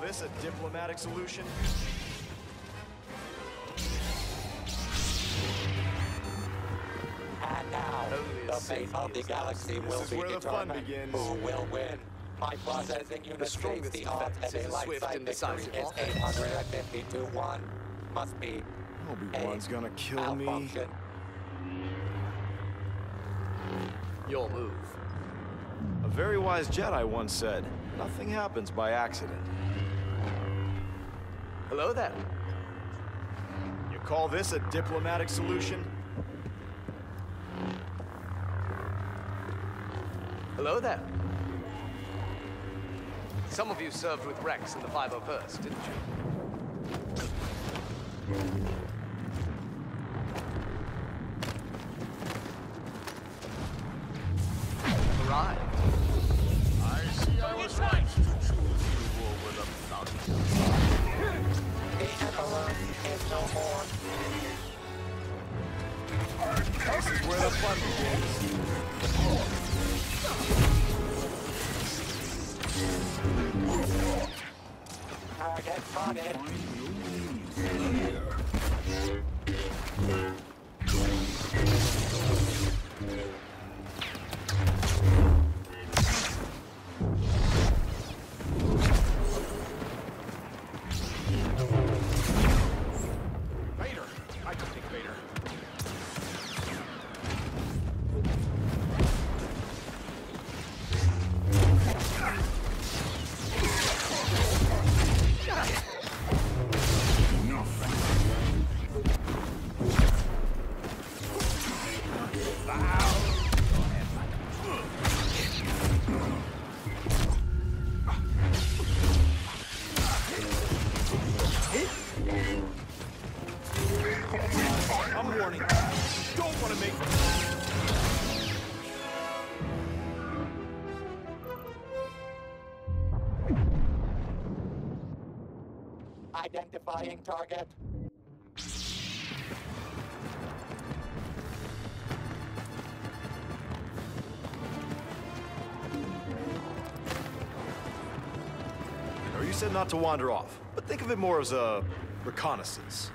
this a diplomatic solution? And now, the fate of the galaxy This will be where the fun determined. begins. Who will win? My processing unit states strongest the odds is a light side victory is offense. 850 to 1. Must be Obi-Wan's gonna kill me. Your move. A very wise Jedi once said, nothing happens by accident. Hello there. You call this a diplomatic solution? Hello there. Some of you served with Rex in the 501st, didn't you? Target spotted. Vader! Warning. Don't want to make... Identifying target. You said not to wander off, but think of it more as a reconnaissance.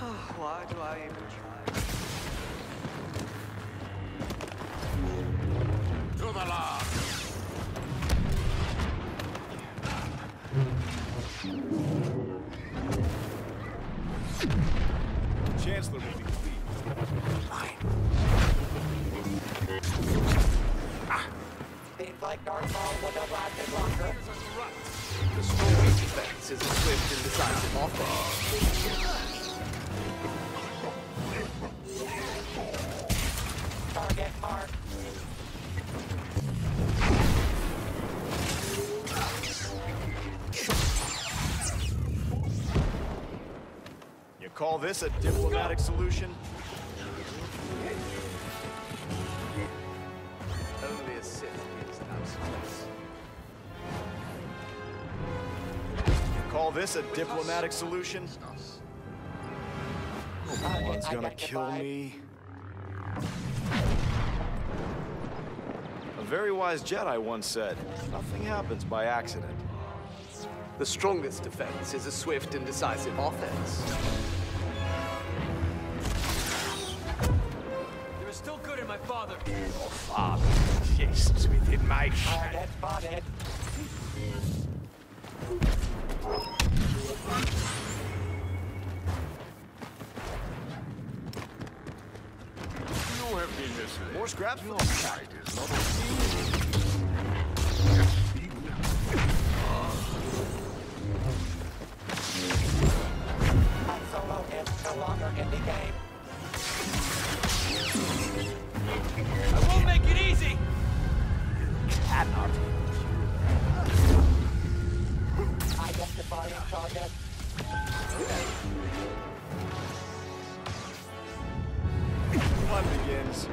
Why do I even try? To the lodge! Chancellor will be like would have lasted longer. Defense is a swift and decisive offense. Call this a diplomatic solution? Only a Sith gives absolutes. Call this a diplomatic solution? Obi-Wan's gonna kill me. A very wise Jedi once said, nothing happens by accident. The strongest defense is a swift and decisive offense. Still good at my father. Father, yes, within my shadow. Target spotted. You have been misled. More scraps? Your fight is not a Solo is no longer in the game. I won't make it easy. cannot. Identifying target. Fun begins.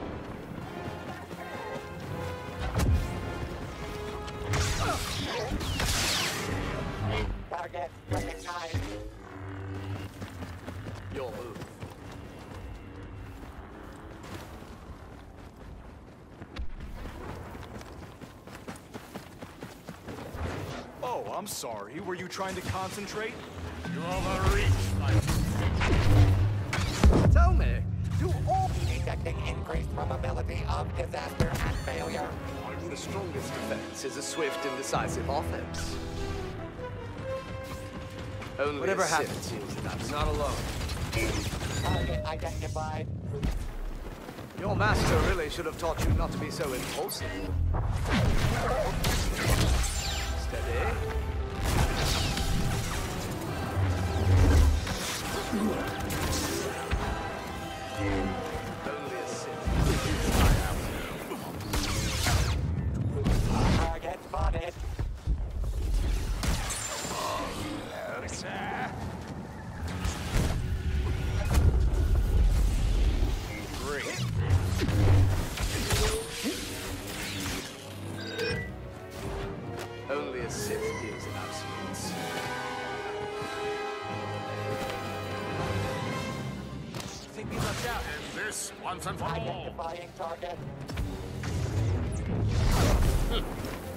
Target recognized. Your move. I'm sorry. Were you trying to concentrate? You overreached, my Tell me, do all Detecting increased probability of disaster and failure. the strongest defense is a swift and decisive offense? Only Whatever a happens, Sith I'm not alone. Target identified. Your master really should have taught you not to be so impulsive. ぜ。This once and for all. Identifying target. Hmm.